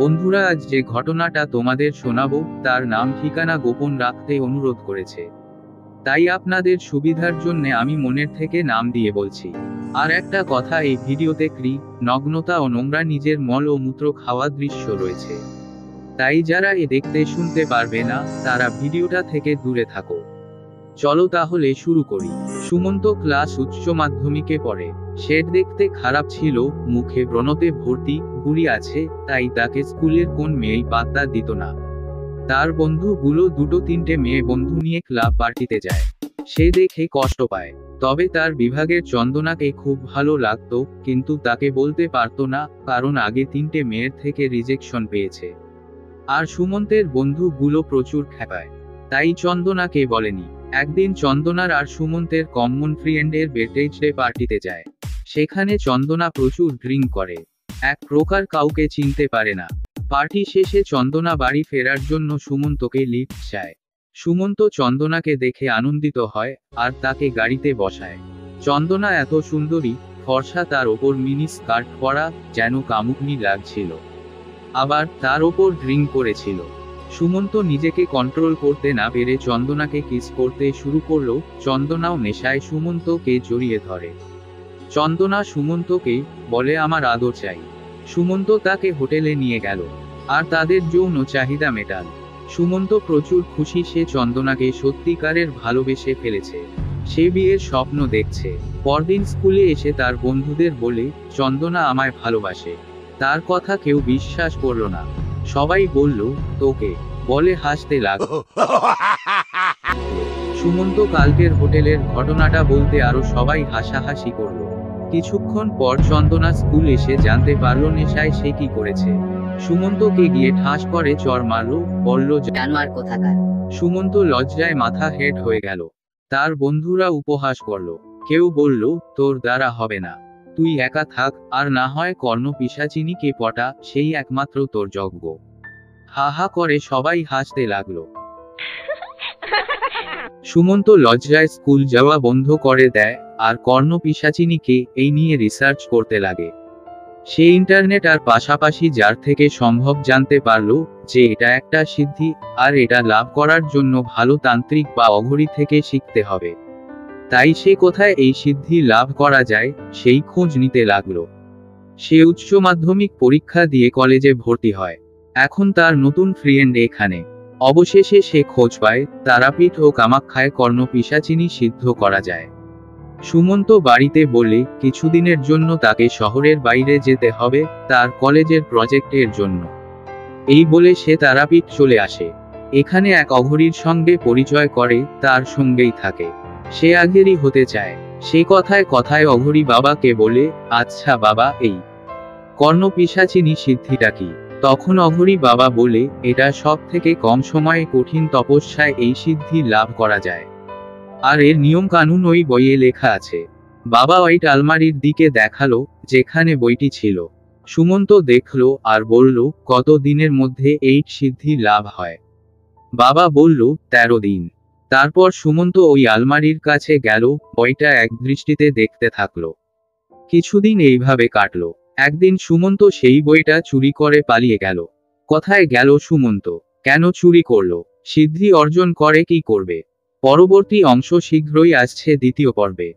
বন্ধুরা, আজ যে ঘটনাটা তোমাদের শোনাবো, তার নাম ঠিকানা গোপন রাখতে অনুরোধ করেছে। তাই আপনাদের সুবিধার জন্য আমি মনের থেকে নাম দিয়ে বলছি। আর একটা কথা, এই ভিডিওতে ক্রি, নগ্নতা ও নোংরা নিজের মল ও মূত্র খাওয়া দৃশ্য রয়েছে। তাই যারা এ দেখতে শুনতে পারবে না, তারা ভিডিওটা থেকে দূরে থাকো। চলো তাহলে শুরু করি। সুমন্ত ক্লাস উচ্চ মাধ্যমিকে পড়ে। শেড দেখতে খারাপ ছিল, মুখে ব্রণতে ভর্তি, বুড়ি আছে, তাই তাকে স্কুলের কোন মেয়েই পাত্তা দিত না। তার বন্ধুগুলো দুটো তিনটে মেয়ে বন্ধু নিয়ে ক্লাব পার্টিতে যায়। সে দেখে কষ্ট পায়। তবে তার বিভাগের চন্দনাকে খুব ভালো লাগতো, কিন্তু তাকে বলতে পারতো না, কারণ আগে তিনটে মেয়ের থেকে রিজেকশন পেয়েছে। আর সুমন্তের বন্ধুগুলো প্রচুর খেপায় তাই চন্দনাকে বলেনি। একদিন চন্দনার আর সুমন্তের কমন ফ্রিয়েন্ডের বেটেজ ডে পার্টিতে যায়। সেখানে চন্দনা প্রচুর ড্রিঙ্ক করে। এক প্রকার কাউকে চিনতে পারে না। পার্টি শেষে চন্দনা বাড়ি ফেরার জন্য সুমন্তকে লিফট চায় সুমন্ত চন্দনাকে দেখে আনন্দিত হয় আর তাকে গাড়িতে বসায়। চন্দনা এত সুন্দরী, ফর্সা তার ওপর মিনি স্কার্ট পরা যেন কামুকনি লাগছিল। আবার তার ওপর ড্রিঙ্ক করেছিল। সুমন্ত নিজেকে কন্ট্রোল করতে না পেরে চন্দনাকে কিস করতে শুরু করল, চন্দনাও নেশায় সুমন্তকে জড়িয়ে ধরে। চন্দনা সুমন্তকে বলে, আমার আদর চাই। সুমন্ত তাকে হোটেলে নিয়ে গেল, আর তাদের যৌন চাহিদা মেটাল। সুমন্ত প্রচুর খুশি, সে চন্দনাকে সত্যিকারের ভালোবেসে ফেলেছে। সে বিয়ের স্বপ্ন দেখছে। পরদিন স্কুলে এসে তার বন্ধুদের বলে, চন্দনা আমায় ভালোবাসে। তার কথা কেউ বিশ্বাস করল না। সবাই বলল তোকে। বলে হাসতে লাগল। সুমন্ত কালকের হোটেলের ঘটনাটা বলতে আরও সবাই হাসাহাসি করল। কিছুক্ষণ পর চন্দনা স্কুল এসে জানতে পারল নেশায় সে কি করেছে। সুমন্তকে গিয়ে ঠাস করে চর মারল বলল জানোয়ার কোথাকার? সুমন্ত লজ্জায় মাথা হেড হয়ে গেল। তার বন্ধুরা উপহাস করল। কেউ বলল তোর দ্বারা হবে না। তুই একা থাক আর না হয় কর্ণ পিসাচিনীকে পটা সেই একমাত্র তোর যজ্ঞ। হা হা করে সবাই হাসতে লাগল। সুমন্ত লজ্জায় স্কুল যাওয়া বন্ধ করে দেয় আর কর্ণ পিসাচিনীকে এই নিয়ে রিসার্চ করতে লাগে। সে ইন্টারনেট আর পাশাপাশি যার থেকে সম্ভব জানতে পারল যে এটা একটা সিদ্ধি আর এটা লাভ করার জন্য ভালো তান্ত্রিক বা অঘরি থেকে শিখতে হবে। তাই সে কোথায় এই সিদ্ধি লাভ করা যায় সেই খোঁজ নিতে লাগল। সে উচ্চ মাধ্যমিক পরীক্ষা দিয়ে কলেজে ভর্তি হয়। এখন তার নতুন ফ্রেন্ড এখানে। অবশেষে সে খোঁজ পায়, তারাপীঠ ও কামাখ্যায় কর্ণ পিসাচিনী সিদ্ধ করা যায়। সুমন্ত বাড়িতে বলে, কিছুদিনের জন্য তাকে শহরের বাইরে যেতে হবে, তার কলেজের প্রজেক্টের জন্য। এই বলে সে তারাপীঠ চলে আসে। এখানে এক অঘরীর সঙ্গে পরিচয় করে, তার সঙ্গেই থাকে। সে আগেরই হতে চায়। সে কথায় কথায় অঘরী বাবাকে বলে আচ্ছা বাবা, এই কর্ণ পিসাচিনী সিদ্ধিটা কি? তখন অঘরী বাবা বলে, এটা সব থেকে কম সময়ে কঠিন তপস্যায় এই সিদ্ধি লাভ করা যায়। আর এর নিয়ম কানুন ওই বইয়ে লেখা আছে। বাবা ওইট আলমারির দিকে দেখাল, যেখানে বইটি ছিল। সুমন্ত দেখল আর বলল, কত দিনের মধ্যে এই সিদ্ধি লাভ হয়? বাবা বলল, তেরো দিন। তারপর সুমন্ত ওই আলমারির কাছে গেল, বইটা এক দৃষ্টিতে দেখতে থাকল। কিছুদিন এইভাবে কাটলো। একদিন সুমন্ত সেই বইটা চুরি করে পালিয়ে গেল। কথায় গেল, সুমন্ত, কেন চুরি করল? সিদ্ধি অর্জন করে কি করবে? পরবর্তী অংশ শীঘ্রই আসছে দ্বিতীয় পর্বে।